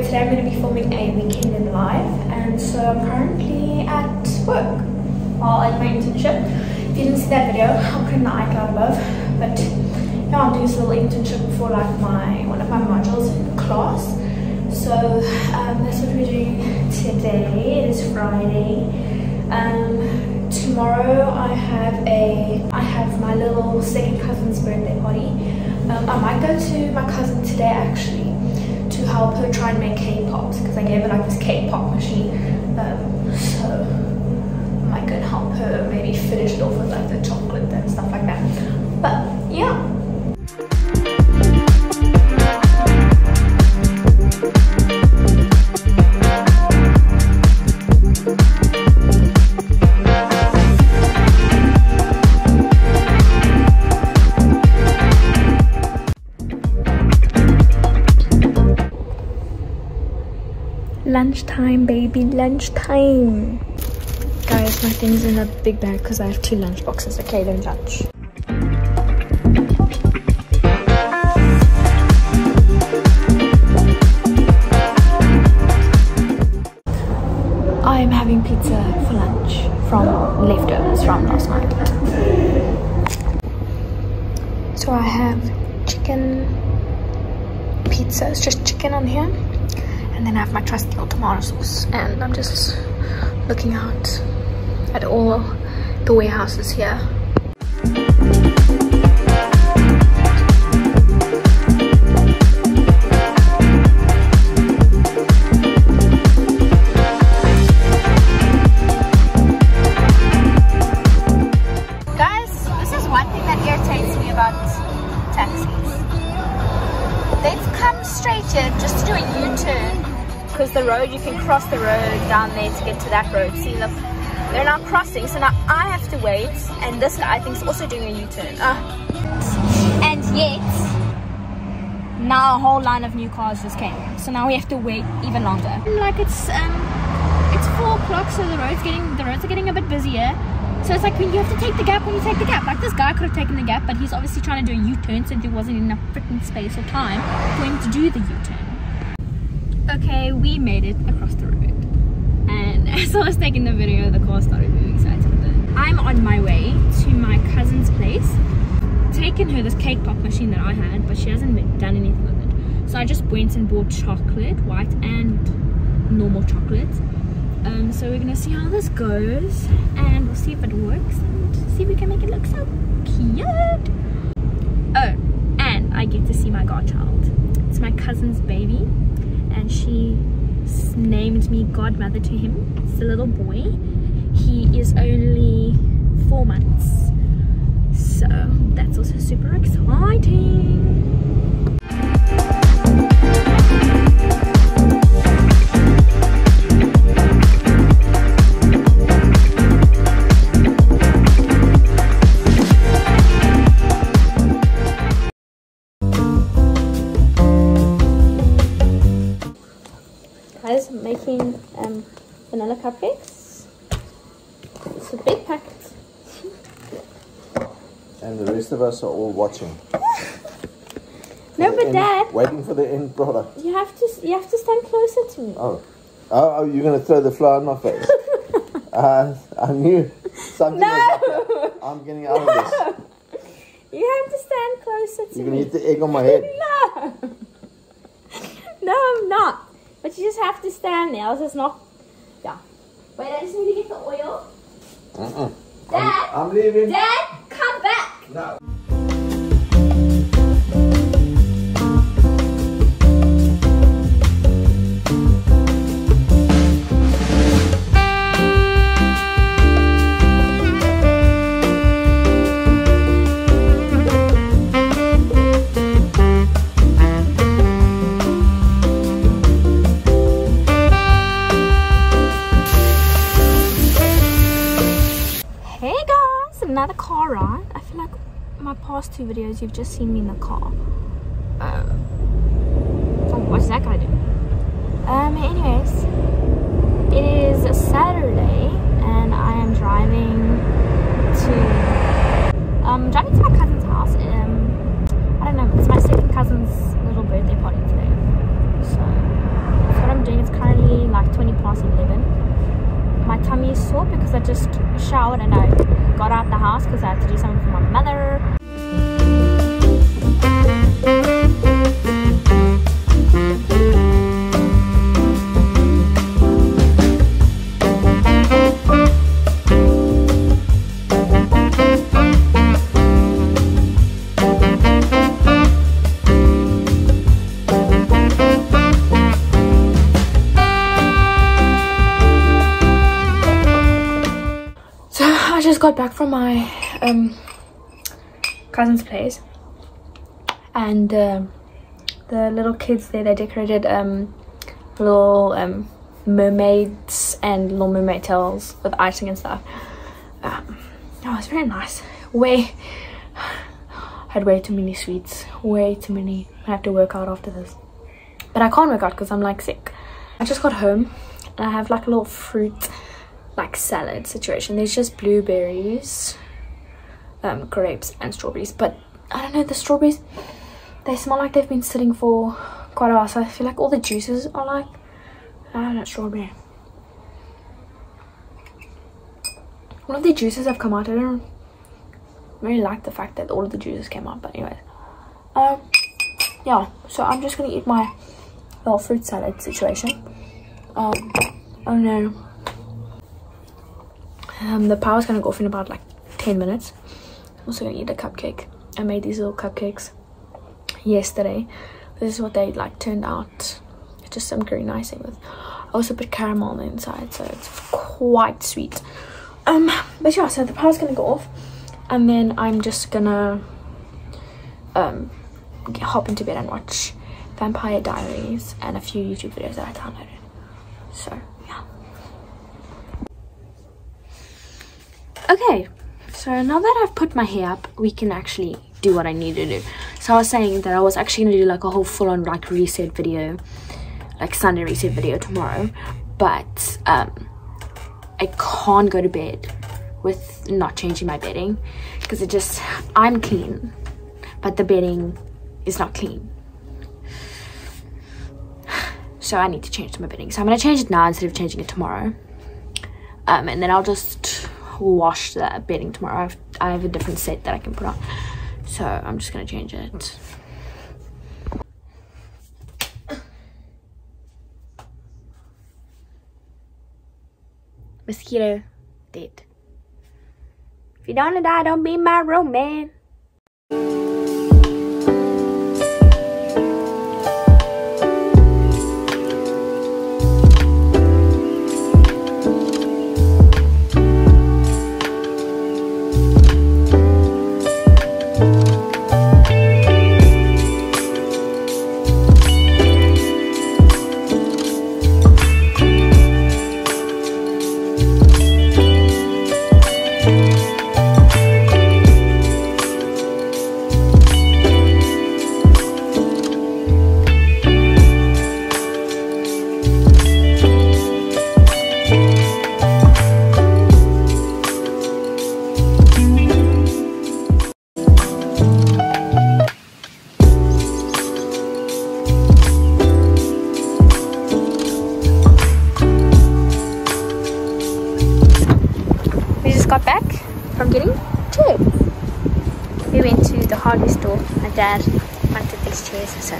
today I'm going to be filming a weekend in life, and so I'm currently at work while at my internship. If you didn't see that video, I'll put in the iCloud above. But yeah, I'm doing this little internship for like my one of my modules in class. So um, that's what we're doing today. It is Friday. Um, tomorrow I have a I have my little second cousin's birthday party. Um, I might go to my cousin today actually to help her try and make cake pops because I gave her like this cake pop machine. Um, so Lunchtime, baby, lunchtime. Guys, my things in a big bag because I have two lunch boxes. Okay, don't lunch. I'm having pizza for lunch from leftovers from last night. So I have chicken pizza. It's just chicken on here. And then I have my trusty old tomato sauce. And I'm just looking out at all the warehouses here. Can cross the road down there to get to that road. See, look, they're now crossing, so now I have to wait, and this guy I think is also doing a U-turn. Ah. And yet, now a whole line of new cars just came, so now we have to wait even longer. Like it's um, it's four o'clock, so the roads getting the roads are getting a bit busier. So it's like when you have to take the gap when you take the gap. Like this guy could have taken the gap, but he's obviously trying to do a U-turn, so there wasn't enough freaking space or time for him to do the U-turn. Okay, we made it across the road. And as I was taking the video, the car started moving, so I told her. I'm on my way to my cousin's place. Taken her this cake pop machine that I had, but she hasn't done anything with it. So I just went and bought chocolate, white and normal chocolate. Um, so we're gonna see how this goes, and we'll see if it works, and see if we can make it look so cute. Oh, and I get to see my godchild. It's my cousin's baby, and she named me godmother to him. It's a little boy. He is only four months, so that's also super exciting. Rest of us are all watching. No, but end- Dad, Waiting for the end product. you have to you have to stand closer to me. Oh. Oh, oh you're going to throw the flour in my face. uh, I knew something was up here. I'm getting out of this. You have to stand closer to me. You're to hit the egg on my head. No. No, I'm not. But you just have to stand there. Else it's not. Yeah. Wait, I just need to get the oil. Mm-mm. Dad. I'm, I'm leaving. Dad. No. Another car ride. I feel like my past two videos you've just seen me in the car. Oh, what's that guy doing? Um, anyways, it is a Saturday and I am driving to um driving to my cousin's house. Um, I don't know. It's my second cousin's little birthday party today. So that's what I'm doing. It's currently like 20 past 11. My tummy is sore because I just showered and I got out the house because I had to do something for my mother. Got back from my um, cousin's place, and um the little kids there they decorated um, little um, mermaids and little mermaid tails with icing and stuff. Um, oh, it's very nice. Way had way too many sweets. Way too many. I have to work out after this, but I can't work out because I'm like sick. I just got home and I have like a little fruit like salad situation. There's just blueberries, um, grapes, and strawberries. But I don't know, the strawberries they smell like they've been sitting for quite a while. So I feel like all the juices are like I don't know, strawberry. All of the juices have come out. I don't really like the fact that all of the juices came out. But anyways, um, yeah. So I'm just gonna eat my little fruit salad situation. Um, oh no. Um, the power's gonna go off in about like 10 minutes. I'm also gonna eat a cupcake. I made these little cupcakes yesterday. This is what they like turned out. It's just some green icing with. I also put caramel on the inside, so it's quite sweet. Um, but yeah, so the power's gonna go off, and then I'm just gonna um hop into bed and watch Vampire Diaries and a few YouTube videos that I downloaded. So yeah. Okay, so now that I've put my hair up, we can actually do what I need to do. So I was saying that I was actually gonna do like a whole full-on like reset video, like Sunday reset video tomorrow, but um, I can't go to bed with not changing my bedding because it just I'm clean, but the bedding is not clean. So I need to change my bedding. So I'm gonna change it now instead of changing it tomorrow. Um, and then I'll just wash the bedding tomorrow. I have, I have a different set that I can put on. So I'm just gonna change it. Mosquito dead. If you don't wanna die, don't be my romance. We went to the hardware store. My dad wanted these chairs, so